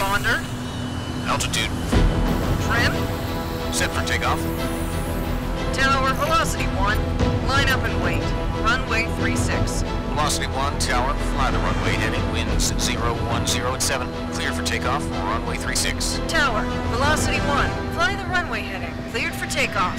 Transponder. Altitude. Trim. Set for takeoff. Tower, velocity 1. Line up and wait. Runway 36. Velocity 1, tower, fly the runway, heading winds 0107. Clear for takeoff, runway 36. Tower, velocity 1. Fly the runway heading. Cleared for takeoff.